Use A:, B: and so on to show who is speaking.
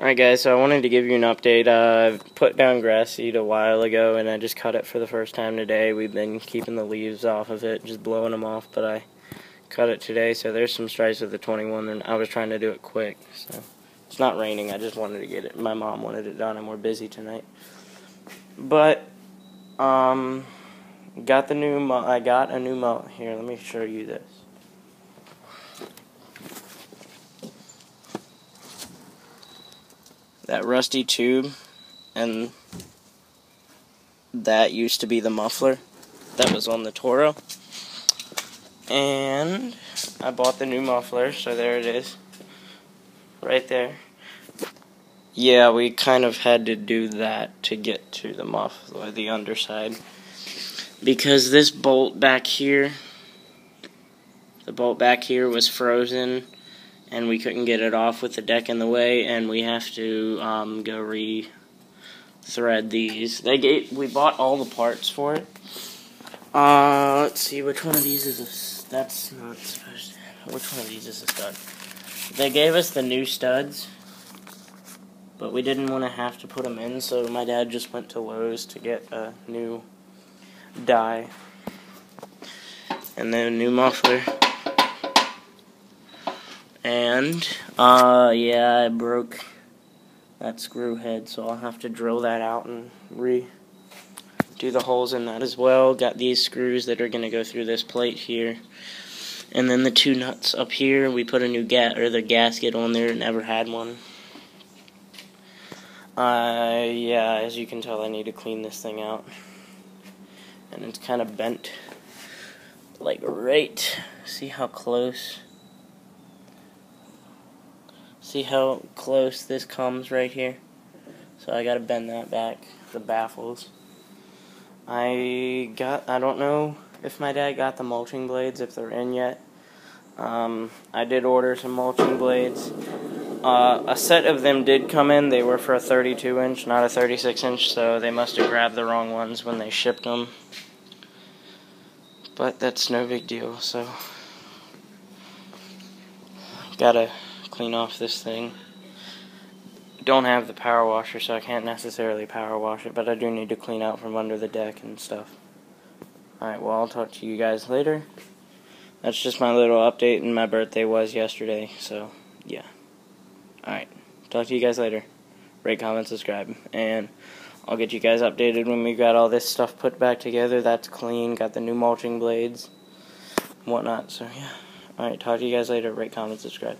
A: Alright guys, so I wanted to give you an update. Uh, I put down grass seed a while ago and I just cut it for the first time today. We've been keeping the leaves off of it, just blowing them off, but I cut it today. So there's some stripes of the 21 and I was trying to do it quick. So It's not raining, I just wanted to get it. My mom wanted it done and we're busy tonight. But, um, got the new, I got a new mow. Here, let me show you this. That rusty tube and that used to be the muffler that was on the Toro. And I bought the new muffler so there it is right there. Yeah we kind of had to do that to get to the muffler the underside because this bolt back here the bolt back here was frozen and we couldn't get it off with the deck in the way, and we have to um, go re-thread these. They gave we bought all the parts for it. Uh, let's see which one of these is a. That's not supposed. To, which one of these is a stud? They gave us the new studs, but we didn't want to have to put them in, so my dad just went to Lowe's to get a new die and then a new muffler. And, uh, yeah, I broke that screw head, so I'll have to drill that out and re do the holes in that as well. Got these screws that are going to go through this plate here. And then the two nuts up here, we put a new gas or the gasket on there, never had one. Uh, yeah, as you can tell, I need to clean this thing out. And it's kind of bent, like right, see how close See how close this comes right here? So I gotta bend that back, the baffles. I got, I don't know if my dad got the mulching blades, if they're in yet. Um, I did order some mulching blades. Uh, a set of them did come in. They were for a 32 inch, not a 36 inch, so they must have grabbed the wrong ones when they shipped them. But that's no big deal, so. Gotta clean off this thing. Don't have the power washer, so I can't necessarily power wash it, but I do need to clean out from under the deck and stuff. Alright, well, I'll talk to you guys later. That's just my little update, and my birthday was yesterday, so, yeah. Alright, talk to you guys later. Rate, comment, subscribe, and I'll get you guys updated when we got all this stuff put back together. That's clean, got the new mulching blades, whatnot, so, yeah. Alright, talk to you guys later. Rate, comment, subscribe.